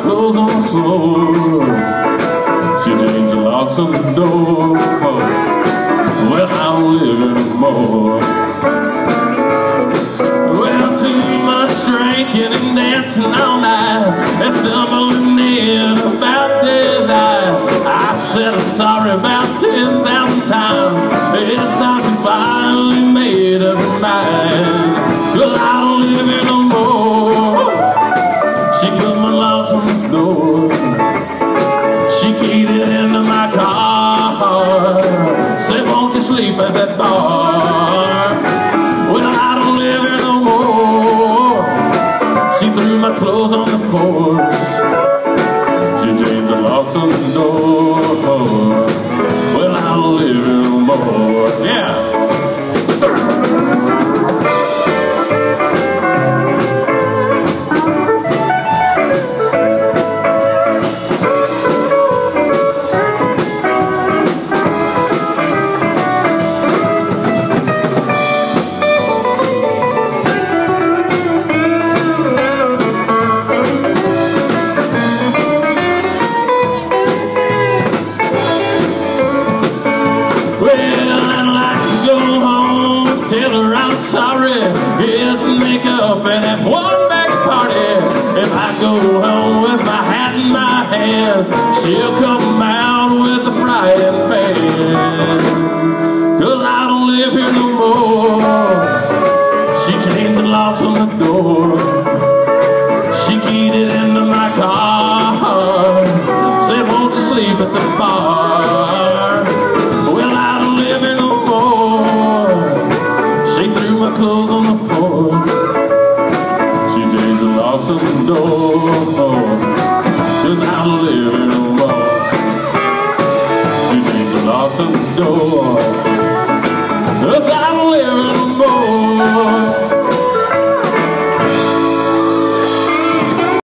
clothes on the floor. She changed the locks on the door. Well, I'm living more. Well, to much drinking and dancing all night, and stumbling in about dead eye. I said I'm sorry about ten thousand times. My on the. She keyed it into my car. Sorry. Yes, make up and have one back party. If I go home with my hat in my hand, she'll come out with a frying pan. Cause I don't live here no more. She changed the locks on the door. She keyed it into my car. Said, won't you sleep at the bar? My clothes on the porch. She changed the locks on the door. Cause I don't live. She changed the locks on the door. Cause I don't live.